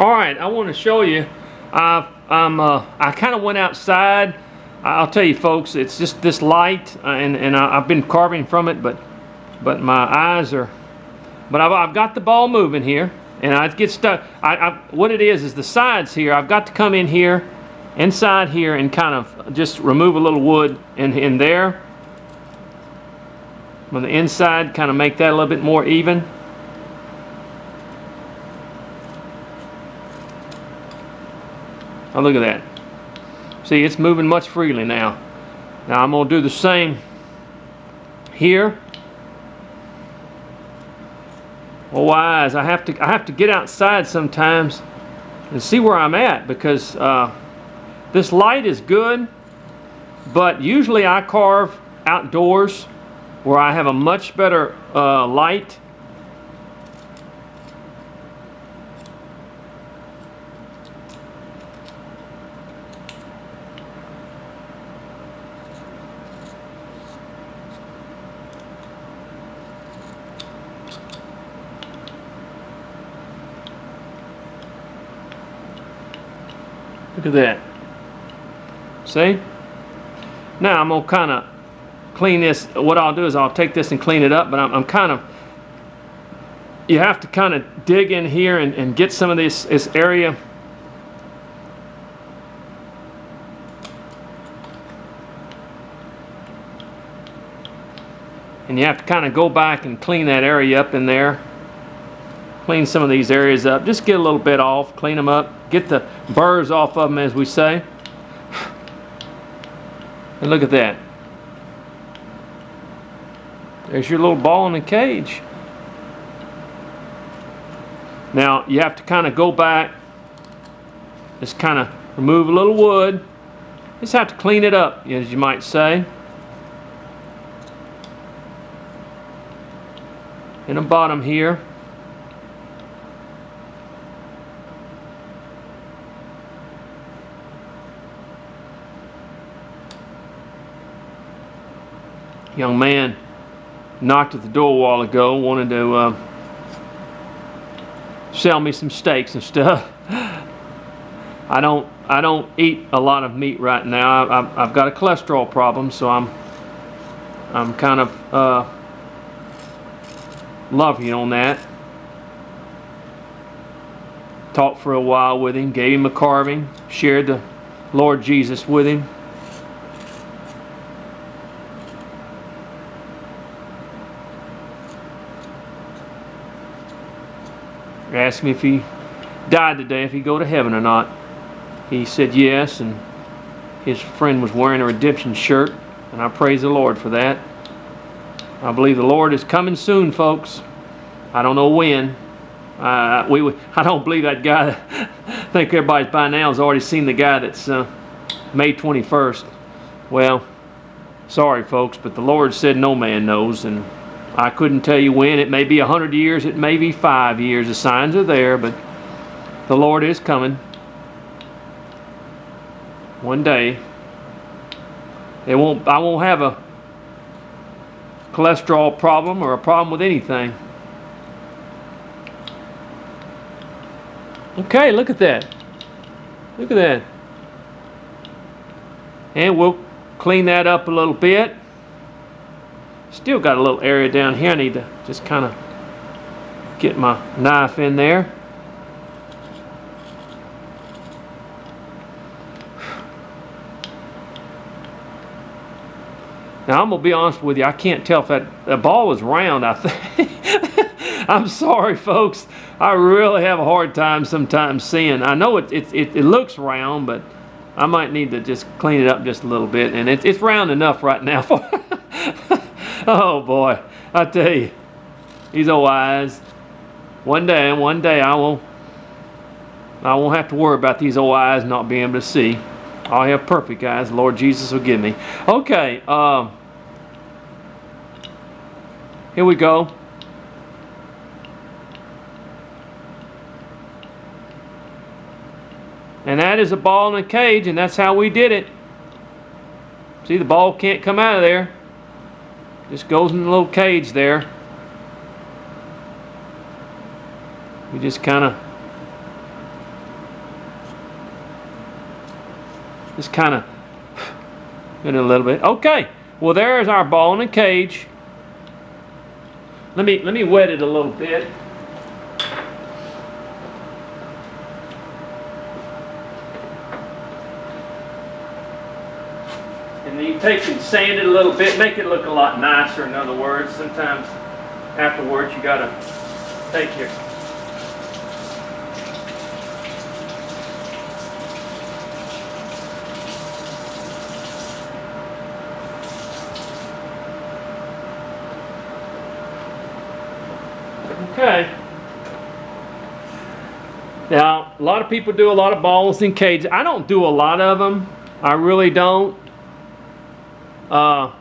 All right, I want to show you. I I'm uh, I kind of went outside. I'll tell you, folks, it's just this light, uh, and and I, I've been carving from it, but but my eyes are. But I've, I've got the ball moving here, and I get stuck. I, I what it is is the sides here. I've got to come in here, inside here, and kind of just remove a little wood in in there. On the inside, kind of make that a little bit more even. Oh, look at that. See, it's moving much freely now. Now I'm going to do the same here. Oh, eyes, I have to I have to get outside sometimes and see where I'm at because uh, this light is good, but usually I carve outdoors where I have a much better uh, light Look at that. See? Now I'm going to kind of clean this. What I'll do is I'll take this and clean it up, but I'm, I'm kind of, you have to kind of dig in here and, and get some of this, this area. And you have to kind of go back and clean that area up in there clean some of these areas up. Just get a little bit off, clean them up, get the burrs off of them as we say. And look at that. There's your little ball in the cage. Now you have to kind of go back, just kind of remove a little wood. Just have to clean it up, as you might say. In the bottom here. Young man knocked at the door a while ago, wanted to uh, sell me some steaks and stuff. I don't I don't eat a lot of meat right now. I, have got a cholesterol problem, so I'm I'm kind of uh, loving on that. Talked for a while with him, gave him a carving, shared the Lord Jesus with him. Asked me if he died today, if he'd go to heaven or not. He said yes, and his friend was wearing a redemption shirt, and I praise the Lord for that. I believe the Lord is coming soon, folks. I don't know when. Uh, we, I don't believe that guy. I think everybody by now has already seen the guy that's uh, May 21st. Well, sorry, folks, but the Lord said no man knows, and I couldn't tell you when. It may be a hundred years. It may be five years. The signs are there, but the Lord is coming. One day, it won't. I won't have a cholesterol problem or a problem with anything. Okay, look at that. Look at that. And we'll clean that up a little bit. Still got a little area down here. I need to just kind of get my knife in there. Now I'm gonna be honest with you. I can't tell if that, that ball was round. I think. I'm sorry, folks. I really have a hard time sometimes seeing. I know it, it, it, it looks round, but I might need to just clean it up just a little bit. And it, it's round enough right now for oh boy, I tell you, he's a wise. One day, one day I won't, I won't have to worry about these old eyes not being able to see. I'll have perfect eyes. The Lord Jesus will give me. Okay, um, here we go. And that is a ball in a cage, and that's how we did it. See, the ball can't come out of there. Just goes in the little cage there. We just kind of just kind of in a little bit. Okay. Well, there's our ball in a cage. Let me let me wet it a little bit. And then you take and sand it a little bit, make it look a lot nicer. In other words, sometimes afterwards you gotta take your Okay. Now, a lot of people do a lot of balls in cages. I don't do a lot of them. I really don't. Uh,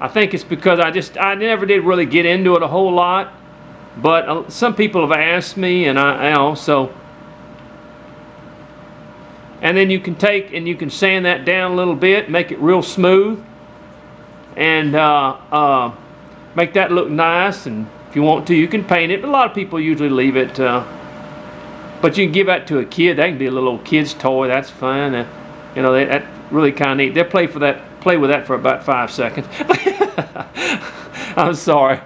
I think it's because I just, I never did really get into it a whole lot. But uh, some people have asked me, and I, I also. And then you can take and you can sand that down a little bit, make it real smooth, and uh, uh, make that look nice. And if you want to, you can paint it. But a lot of people usually leave it. Uh, but you can give that to a kid. That can be a little kid's toy. That's fun. Uh, you know, they, that really kind of neat. They'll play for that, play with that for about five seconds. I'm sorry.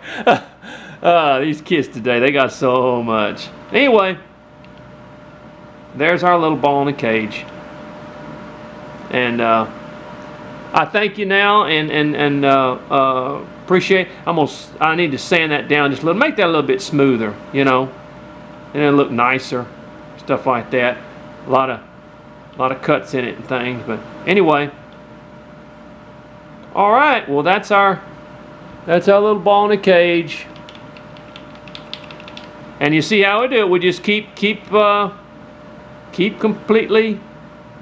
Uh, these kids today, they got so much. Anyway, there's our little ball in the cage. And uh, I thank you now and, and, and uh, uh, appreciate I'm gonna, I need to sand that down just a little, make that a little bit smoother, you know, and it'll look nicer, stuff like that. A lot of, a lot of cuts in it and things, but anyway. All right, well that's our, that's our little ball in a cage. And you see how we do it. We just keep keep uh, keep completely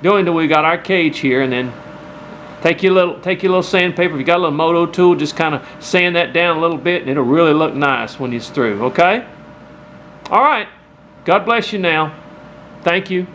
doing till we got our cage here, and then take your little take your little sandpaper. If you got a little moto tool, just kind of sand that down a little bit, and it'll really look nice when it's through. Okay. All right. God bless you now. Thank you.